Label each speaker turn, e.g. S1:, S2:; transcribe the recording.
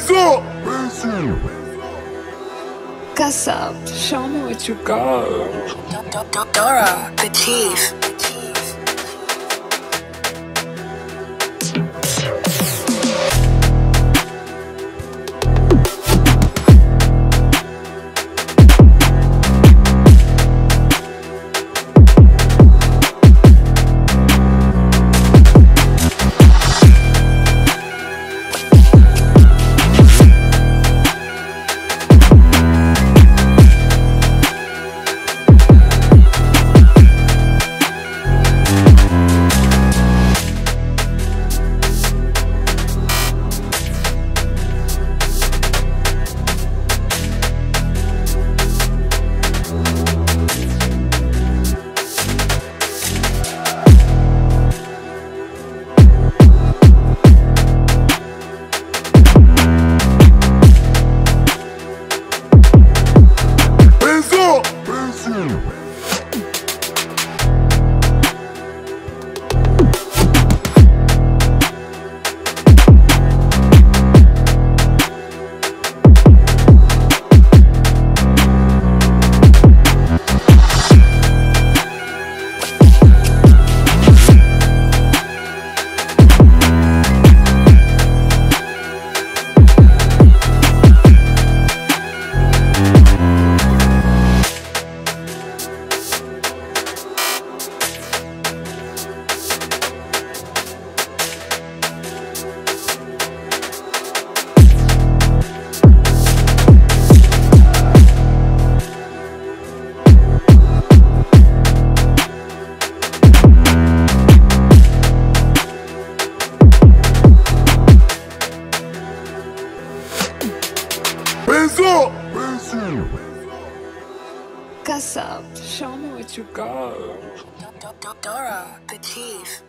S1: Benzo!
S2: Casap, show me what you got.
S3: Doro, the chief.
S1: Benzo!
S2: Casap, show me what you got.
S3: Doro, the chief.